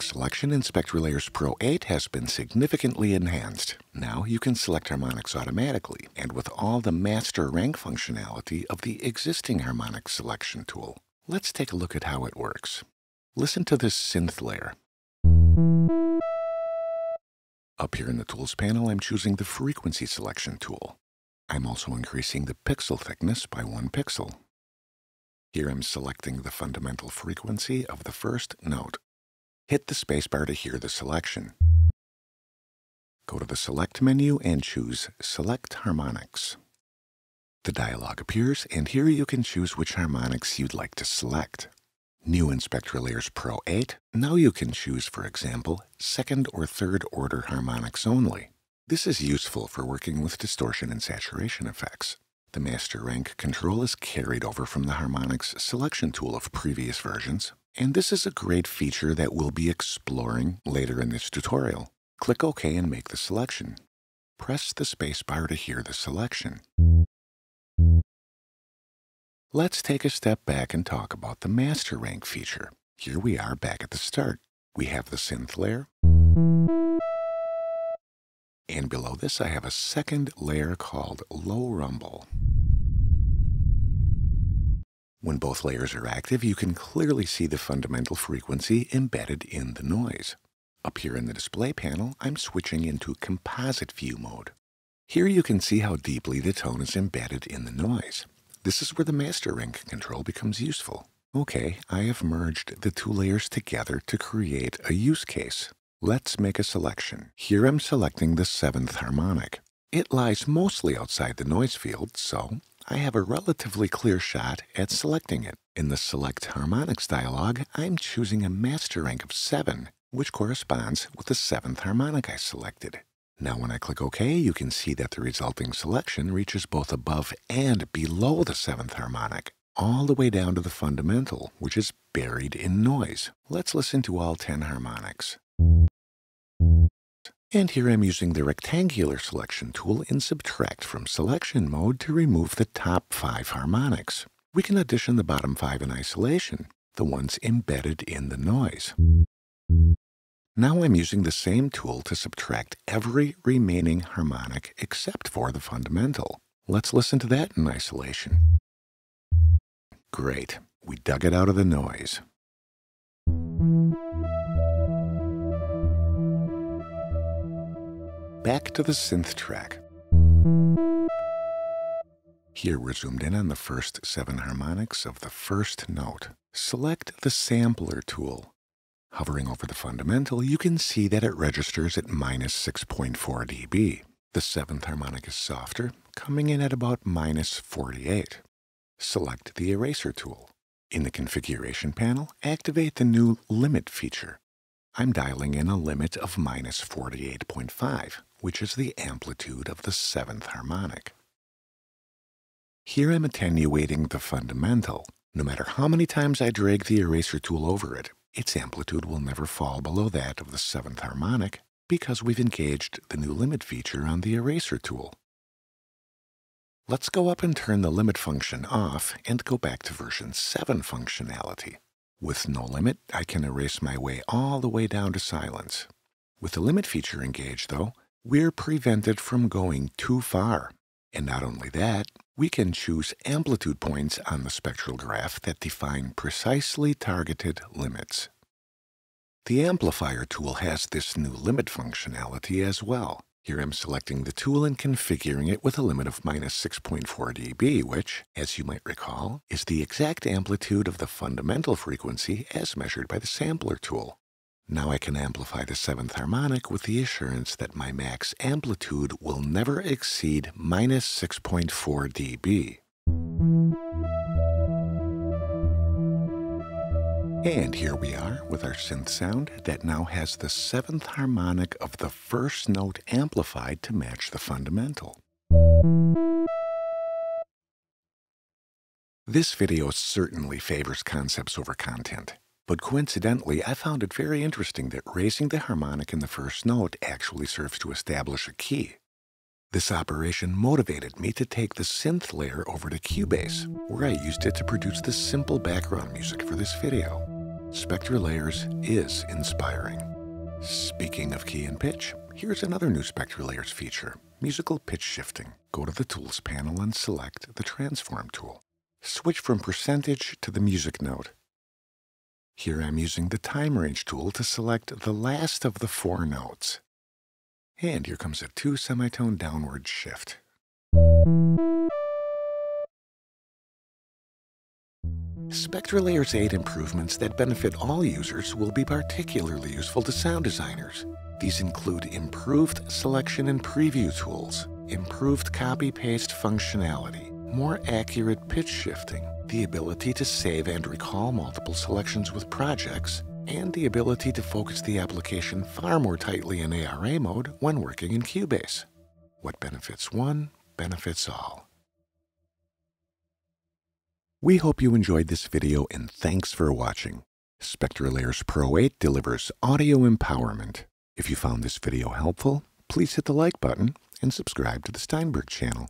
selection in SpectraLayers Pro 8 has been significantly enhanced. Now you can select harmonics automatically and with all the master rank functionality of the existing harmonic selection tool. Let's take a look at how it works. Listen to this synth layer. Up here in the Tools panel, I'm choosing the Frequency Selection tool. I'm also increasing the pixel thickness by one pixel. Here I'm selecting the fundamental frequency of the first note. Hit the spacebar to hear the selection. Go to the Select menu and choose Select Harmonics. The dialog appears, and here you can choose which harmonics you'd like to select. New in SpectraLayers Pro 8, now you can choose, for example, second or third order harmonics only. This is useful for working with distortion and saturation effects. The master rank control is carried over from the harmonics selection tool of previous versions, and this is a great feature that we'll be exploring later in this tutorial. Click OK and make the selection. Press the spacebar to hear the selection. Let's take a step back and talk about the master rank feature. Here we are back at the start. We have the synth layer. And below this, I have a second layer called low rumble. When both layers are active, you can clearly see the fundamental frequency embedded in the noise. Up here in the display panel, I'm switching into composite view mode. Here you can see how deeply the tone is embedded in the noise. This is where the master rank control becomes useful. Okay, I have merged the two layers together to create a use case. Let's make a selection. Here I'm selecting the seventh harmonic. It lies mostly outside the noise field, so I have a relatively clear shot at selecting it. In the Select Harmonics dialog, I'm choosing a master rank of 7, which corresponds with the 7th harmonic I selected. Now when I click OK, you can see that the resulting selection reaches both above and below the 7th harmonic, all the way down to the fundamental, which is buried in noise. Let's listen to all 10 harmonics. And here I'm using the rectangular selection tool in subtract from selection mode to remove the top five harmonics. We can addition the bottom five in isolation, the ones embedded in the noise. Now I'm using the same tool to subtract every remaining harmonic except for the fundamental. Let's listen to that in isolation. Great, we dug it out of the noise. Back to the synth track. Here we're zoomed in on the first seven harmonics of the first note. Select the Sampler tool. Hovering over the fundamental, you can see that it registers at minus 6.4 dB. The seventh harmonic is softer, coming in at about minus 48. Select the Eraser tool. In the Configuration panel, activate the new Limit feature. I'm dialing in a limit of minus 48.5, which is the amplitude of the seventh harmonic. Here I'm attenuating the fundamental. No matter how many times I drag the eraser tool over it, its amplitude will never fall below that of the seventh harmonic because we've engaged the new limit feature on the eraser tool. Let's go up and turn the limit function off and go back to version 7 functionality. With no limit, I can erase my way all the way down to silence. With the limit feature engaged, though, we're prevented from going too far. And not only that, we can choose amplitude points on the spectral graph that define precisely targeted limits. The amplifier tool has this new limit functionality as well. Here I'm selecting the tool and configuring it with a limit of minus 6.4 dB, which, as you might recall, is the exact amplitude of the fundamental frequency as measured by the sampler tool. Now I can amplify the seventh harmonic with the assurance that my max amplitude will never exceed minus 6.4 dB. And here we are with our synth sound that now has the seventh harmonic of the first note amplified to match the fundamental. This video certainly favors concepts over content. But coincidentally, I found it very interesting that raising the harmonic in the first note actually serves to establish a key. This operation motivated me to take the synth layer over to Cubase, where I used it to produce the simple background music for this video. SpectraLayers is inspiring. Speaking of key and pitch, here's another new SpectraLayers feature, musical pitch shifting. Go to the Tools panel and select the Transform tool. Switch from percentage to the music note. Here I'm using the Time Range tool to select the last of the four notes. And here comes a two semitone downward shift. SpectraLayers 8 improvements that benefit all users will be particularly useful to sound designers. These include improved selection and preview tools, improved copy-paste functionality, more accurate pitch shifting, the ability to save and recall multiple selections with projects, and the ability to focus the application far more tightly in ARA mode when working in Cubase. What benefits one benefits all. We hope you enjoyed this video and thanks for watching. SpectraLayers Pro 8 delivers audio empowerment. If you found this video helpful, please hit the like button and subscribe to the Steinberg channel.